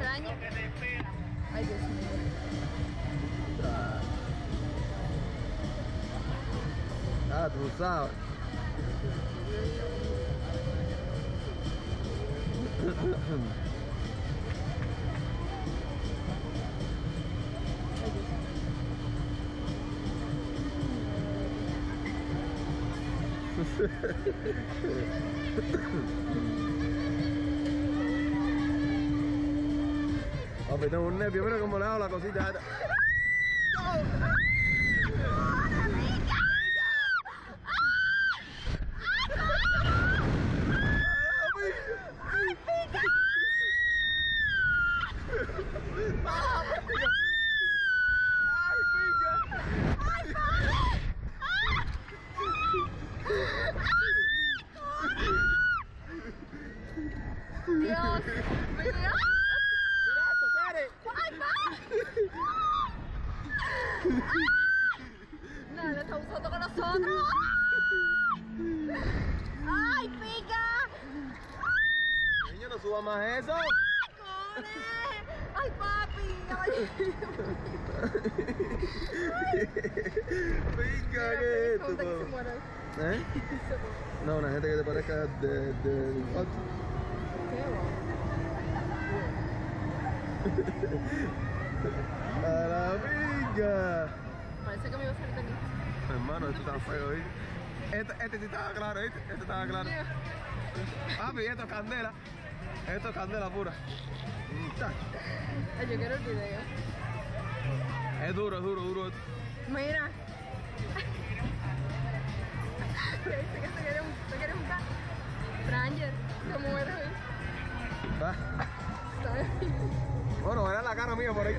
baño. Ay, Dios mío. Ah, tú sabes. Papi, tengo un nervio, mira cómo le hago la cosita. Dios mío. ¡Mira esto, No, lo está usando con nosotros. ¡Ay, pica! Niño, no suba más eso. ¡Ay, papi! ¿Eh? No, una gente que te parezca de, de. ¡A la! Parece que me iba a salir de aquí. Hermano, esto está feo, ¿viste? Este, este sí estaba claro, ¿viste? Este estaba claro. Papi, esto es candela. Esto es candela pura. Yo quiero el video. Es duro, es duro, duro esto. Mira. Que dice que se quiere un, se quiere un ¿cómo eres hoy? Va. Bueno, era la cara mía por ahí.